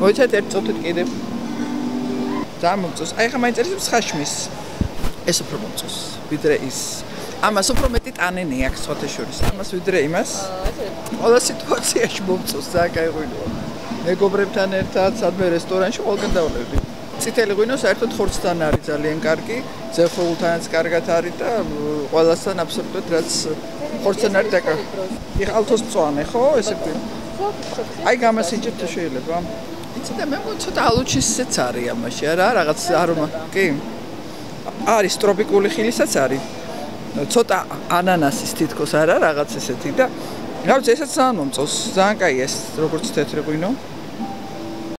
მოიცეთ ერთ წუთით კიდევ. ძალიან მომწონს. აი ხა მაინტერესებს ხაშმის. ეს უფრო მომწონს, ვიდრე ის. ამას უფრო მეტი ტანენი აქვს ცოტაშორის. ამას ვიდრე იმას. ყველა სიტუაციაში მომწონს, ძალიან გაიღვინოა. მეგობრებთან ერთად, სადმე რესტორანში ყველგან დავლევდი. წითელი ღვინო საერთოდ ხორცთან არის ძალიან კარგი, ზეხოულთანაც კარგად არის და ყველასთან აბსოლუტურად რაც ხორცთან არის დაკარგი. იყალთოს მწვანე ხო, ესე ვთქვი? აი გამასიჭებთ შეიძლება. იცი და მე ცოტა ალუჩისიც არის ამაში, არა, რაღაც არომა. კი. არის ტროპიკული ხილისაც არის. ცოტა ანანასის თითქოს არა, რაღაც ესეთი და რაღაც ესაც ძალიან მომწონს. ძალიან კაი ეს როგორც თეთრი ღვინო.